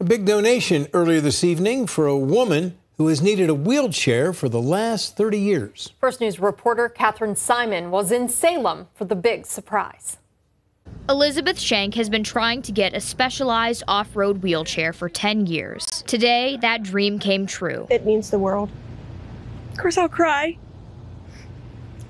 A big donation earlier this evening for a woman who has needed a wheelchair for the last 30 years. First News reporter Catherine Simon was in Salem for the big surprise. Elizabeth Shank has been trying to get a specialized off road wheelchair for 10 years. Today, that dream came true. It means the world. Of course, I'll cry.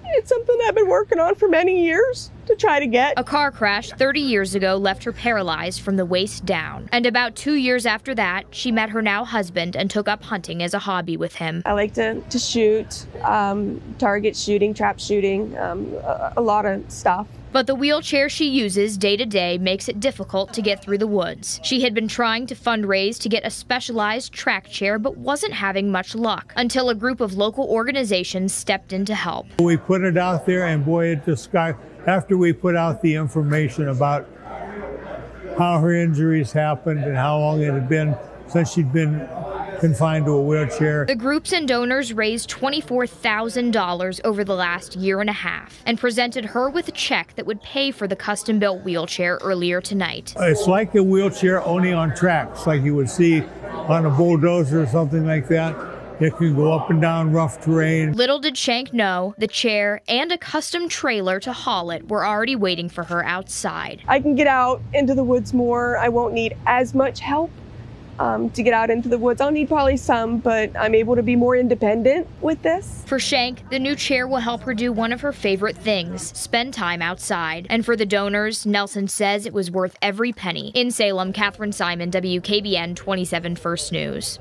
It's something I've been working on for many years to try to get. A car crash 30 years ago left her paralyzed from the waist down. And about two years after that, she met her now husband and took up hunting as a hobby with him. I like to, to shoot, um, target shooting, trap shooting, um, a, a lot of stuff. But the wheelchair she uses day to day makes it difficult to get through the woods. She had been trying to fundraise to get a specialized track chair, but wasn't having much luck until a group of local organizations stepped in to help. We put it out there, and boy, it just got, after we put out the information about how her injuries happened and how long it had been since she'd been confined to a wheelchair. The groups and donors raised $24,000 over the last year and a half and presented her with a check that would pay for the custom built wheelchair earlier tonight. It's like a wheelchair only on tracks, like you would see on a bulldozer or something like that. It can go up and down rough terrain. Little did Shank know the chair and a custom trailer to haul it were already waiting for her outside. I can get out into the woods more. I won't need as much help um, to get out into the woods. I'll need probably some, but I'm able to be more independent with this. For Shank, the new chair will help her do one of her favorite things spend time outside. And for the donors, Nelson says it was worth every penny. In Salem, Catherine Simon, WKBN 27 First News.